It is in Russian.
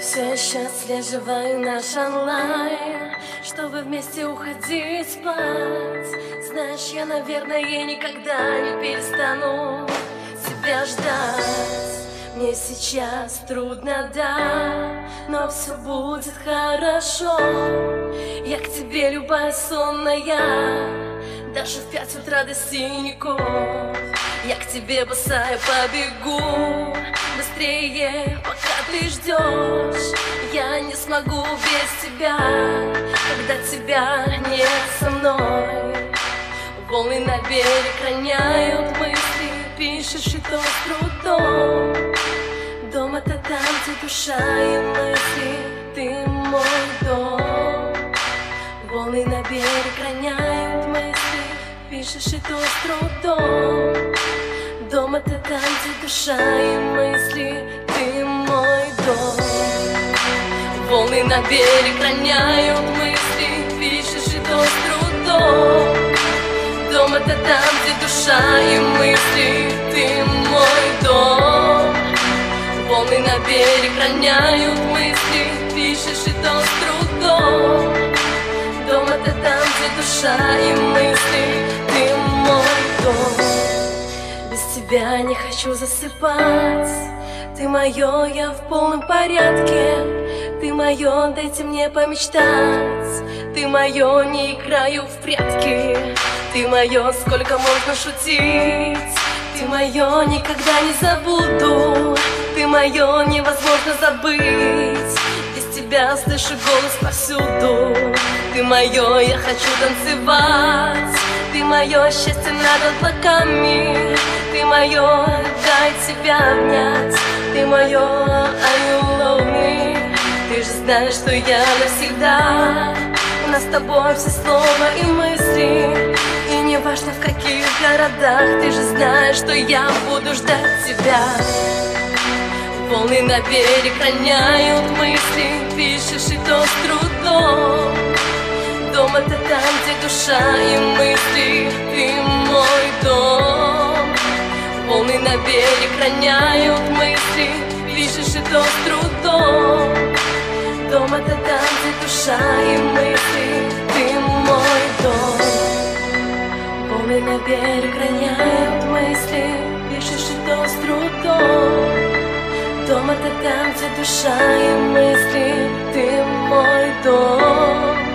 Все еще отслеживаю наш онлайн. Чтобы вместе уходить спать. Знаешь, я, наверное, никогда не перестану Тебя ждать. Мне сейчас трудно, да Но все будет хорошо. Я к тебе любая сонная Даже в пять утра до синяков. Я к тебе босая побегу Быстрее, пока ты ждешь. Я не смогу без тебя Когда тебя нет со мной. Волны на берег роняют мысли Пишешь и то с трудом. Дом это там, где душа и мысли Ты мой дом. Волны на берег роняют мысли Пишешь и то с трудом Дом это там, где душа и мысли. Ты мой дом. Волны на берег роняют мысли. Пишешь и то с трудом. Дом это там, где душа и мысли. Ты мой дом. Волны на берег роняют мысли. Пишешь и то с трудом. Дом это там, где душа и мысли тебя не хочу засыпать. Ты мое, я в полном порядке. Ты мое, дайте мне помечтать. Ты мое, не играю в прятки. Ты мое, сколько можно шутить. Ты мое, никогда не забуду. Ты мое, невозможно забыть. Без тебя слышу голос повсюду. Ты мое, я хочу танцевать мое, счастье над облаками Ты мое, дай тебя обнять. Ты мое, are you Ты же знаешь, что я навсегда. У нас с тобой все слова и мысли. И не важно в каких городах. Ты же знаешь, что я буду ждать тебя. Волны на берег роняют мысли. Пишешь и то с трудом Дом это там, где душа и мысли Ты мой дом Волны на берег роняют мысли Пишешь и то с трудом Дом это там, где душа и мысли Ты мой дом Волны на берег роняют мысли Пишешь и то с трудом Дом это там, где душа и мысли Ты мой дом